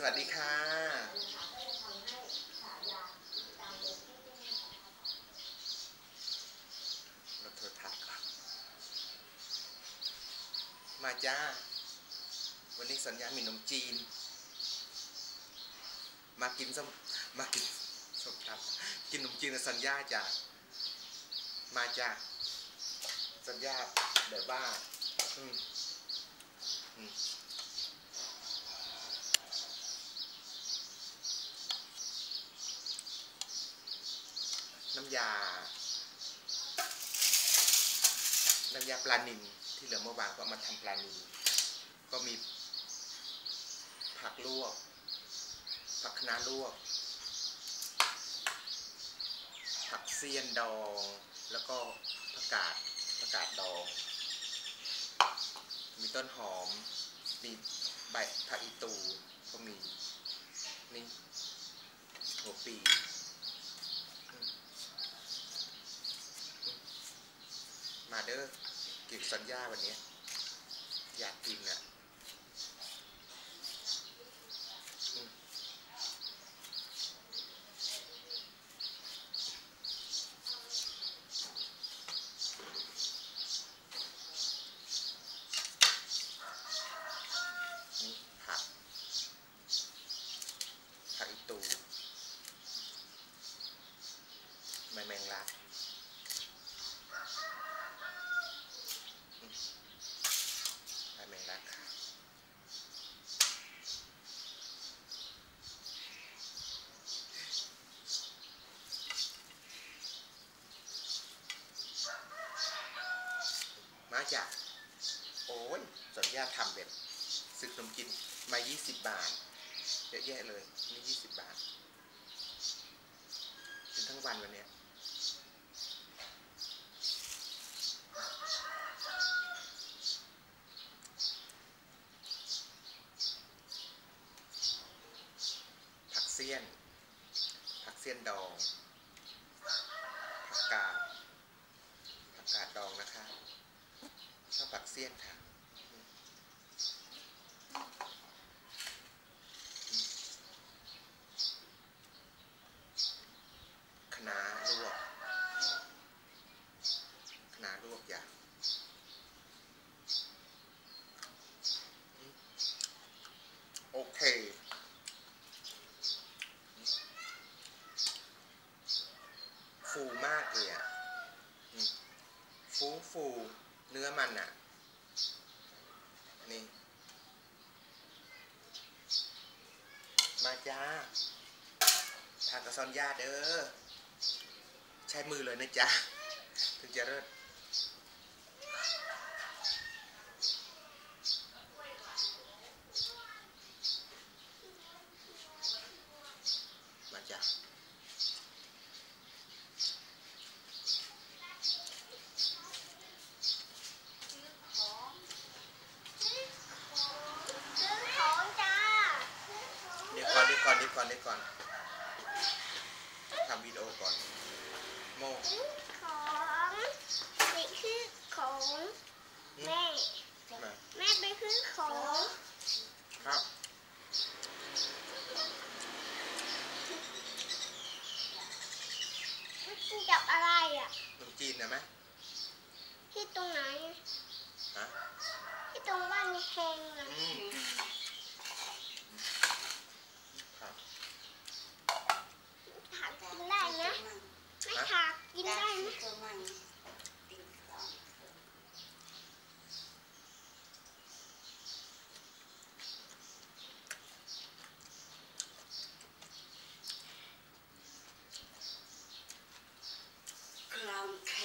สวัสดีค่ะรถโทรทัศน์ก่อนมาจ้า วันนี้สัญญามีนมจีน มากินส้มมากินส้มตำกินนมจีนกับสัญญาจ้ามาจ้าสัญญาแบบว่า อืมอืม น้ำยา น้ำยาปลานิลที่เหลือเมื่อวานก็มาทำปลานิลก็มีผักลวก ผักคะน้าลวก ผักเซียนดอง แล้วก็ผักกาดผักกาดดอง มีต้นหอม มีใบผักอีตูก็มี นี่หัวปี มาเด้อกินสัญญาวันนี้ อยากกินอะอืมนี่ผักผักอีตูใบแมงลัก ใบแมงลักค่ะมาจาก โอ้ยสัญ ญาทำแบบซื้อขนมกินมา 20 บาท เยอะแยะเลยนี่ 20 บาทกินทั้งวันวันเนี้ยผักเสี้ยน ผักเสี้ยนดอง ผักกาด ผักกาดดองนะคะ ชอบผักเสี้ยนค่ะคะน้าลวกคะน้าลวกอย่าโอเค ฟูมากเลยอะอืมฟูฟูเนื้อมันอะ นี่ มาจ้าทานกระซอนยาเด้อ ใช้มือเลยนะจ๊ะ ถึงจะเลิศมาจ้า ซื้อของจ้า เดี๋ยวก่อนเดี๋ยวก่อนเดี๋ยวก่อนเดี๋ยวก่อนทำวิดีโอก่อน โม ซื้อของไปซื้อของแม่ มา แม่ไปซื้อของ ครับ กินกับอะไรอะขนมจีนนะไหมที่ตรงไหนฮะที่ตรงบ้านแหงอะอืมครับถากกินได้นะไม่ถากกินได้นะกล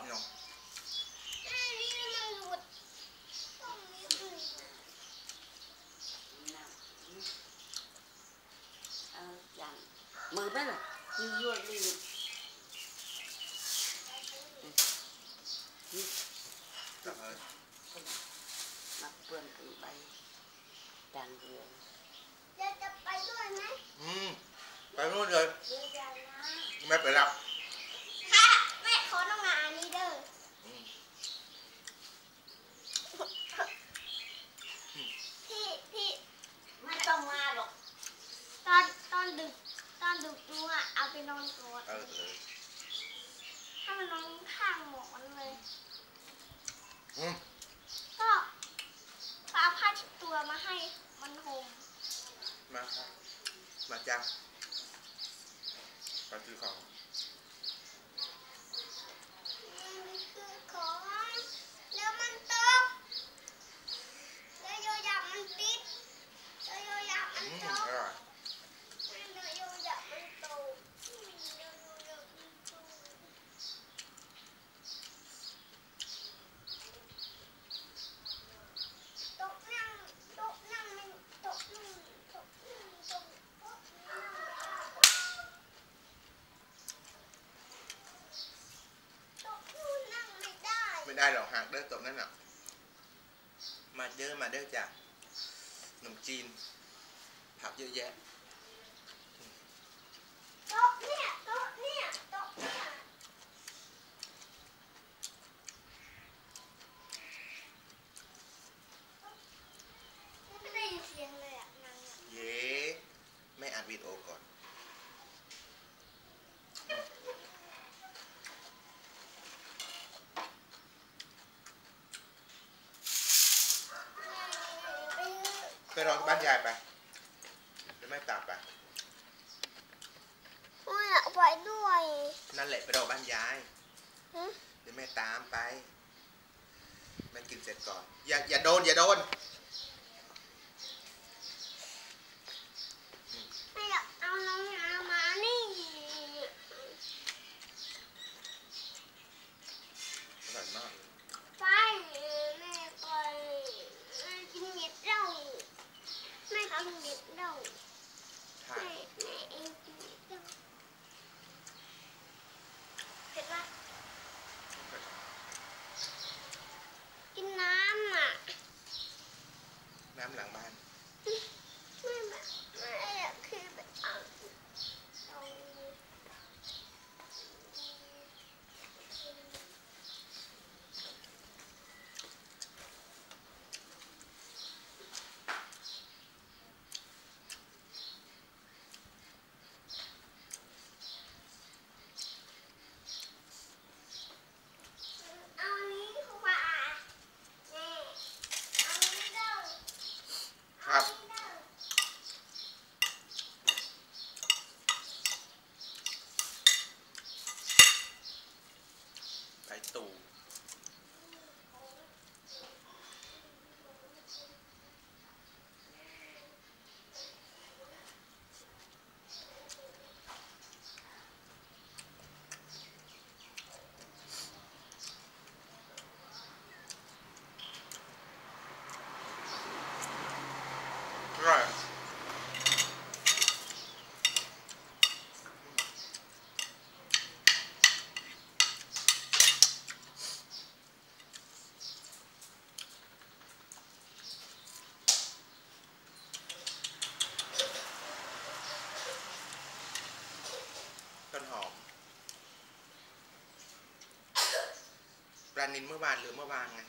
พี่น้องมือไปหน่อยยืดยืดยืดนับเลยนับเพื่อนขึ้นไปดังเดือนจะไปด้วยไหมอืม ไปด้วยเลย ไม่ไปรับ 对抗。 ได้เราหากเด้อตบนั่นน่ะมาเยอะมาเด้อจ้ะขนมจีนผักเยอะแยะ ไปรอที่บ้านยายไปหรือไม่ตามไปไม่อยไปด้วย นั่นแหละไปรอบ้านยายหรือไม่ตามไป มักินเสร็จก่อน อย่าอย่าโดน อย่าโดนไม่อยากเอาน้องน้มา No. được นินเมื่อวานหรือเมื่อวานไง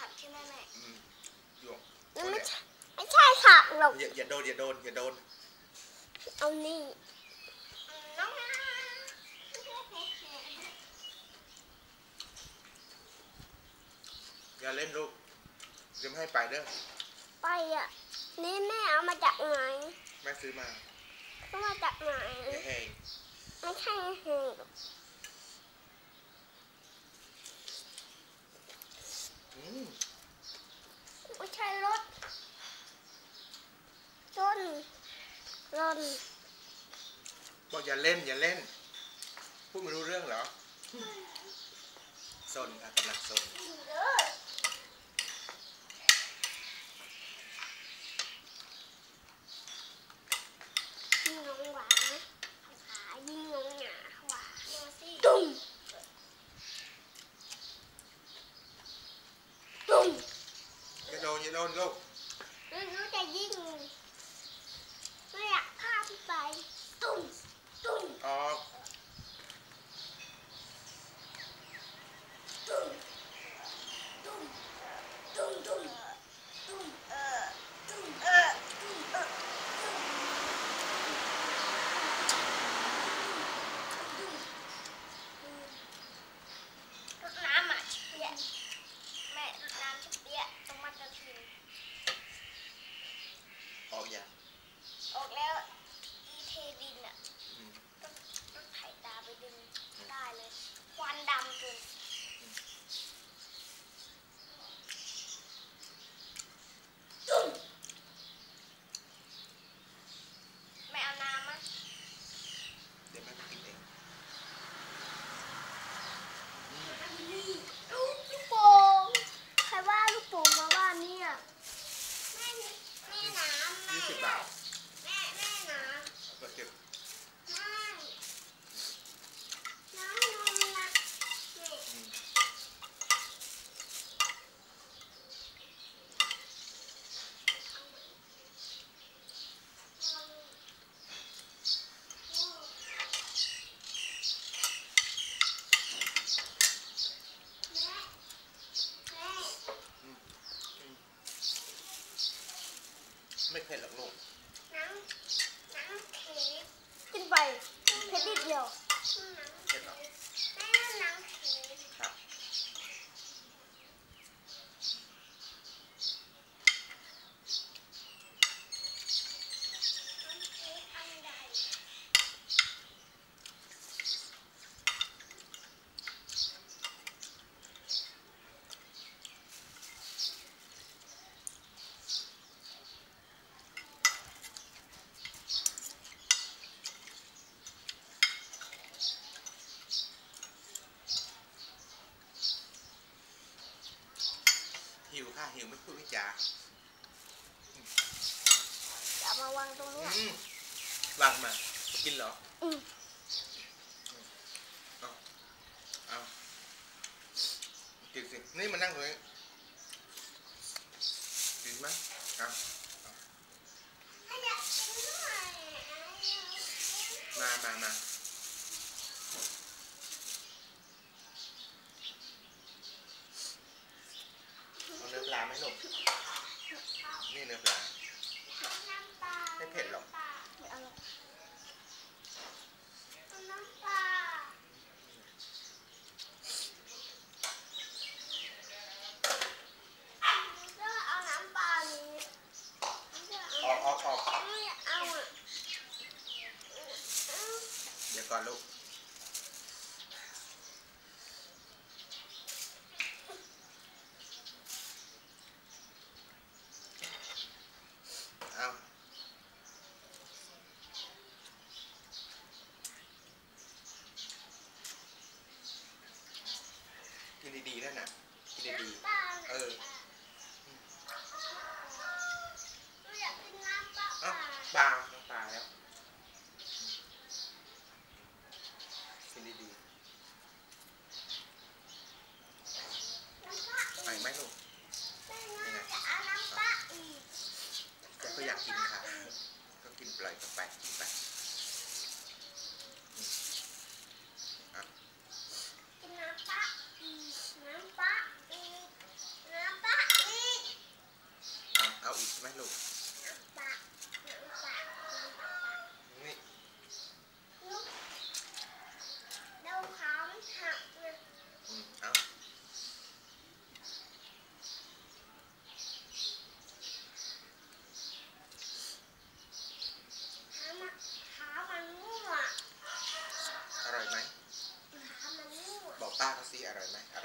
ถักใช่ไมแม่หยกไม่ใช่ไม่ใช่ถักหรอกอย่าโดนอย่าโดนอย่าโดนเอานี่น้อย่าเล่นลูกยืให้ไปเด้อไปอะ นี่แม่เอามาจากไหนแม่ซื้อมาซื้อมาจากไหนไม่ใช่ไม่ใช่ น บอกอย่าเล่นอย่าเล่น พูดไม่รู้เรื่องเหรอสนค่ะกำลังสน หิวค่ะหิวไม่พูดไม่จาจะมาวางตรงนี้วางมากินเหรออืมเอาเอากินสินี่มานั่งตรงนี้กินไหมมามามา pelón.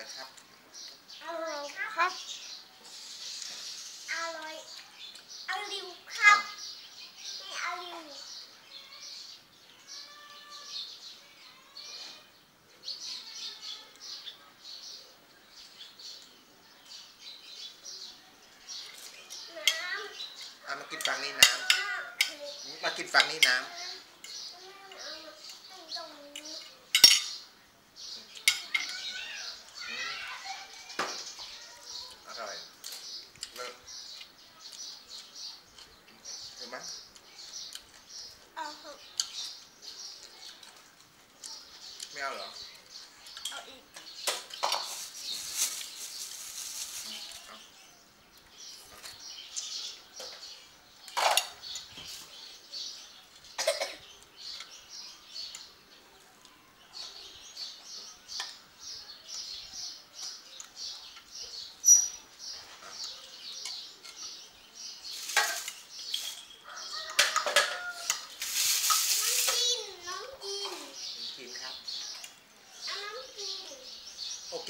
I tapped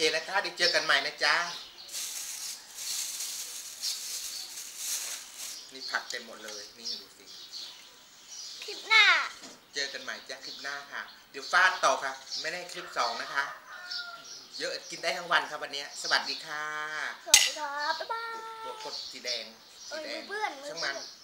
เคนะคะเดี๋ยวเจอกันใหม่นะจ๊ะนี่ผักเต็มหมดเลย นี่ดูสิ คลิปหน้า เจอกันใหม่จ้ะคลิปหน้าค่ะ เดี๋ยวฟาดต่อค่ะ ไม่ได้คลิปสองนะคะ เยอะกินได้ทั้งวันครับวันนี้ สวัสดีค่ะ สวัสดีครับบ๊ายบายตัวกดสีแดงเอ้สียแดงเพื่อนช่างมันเพื่อน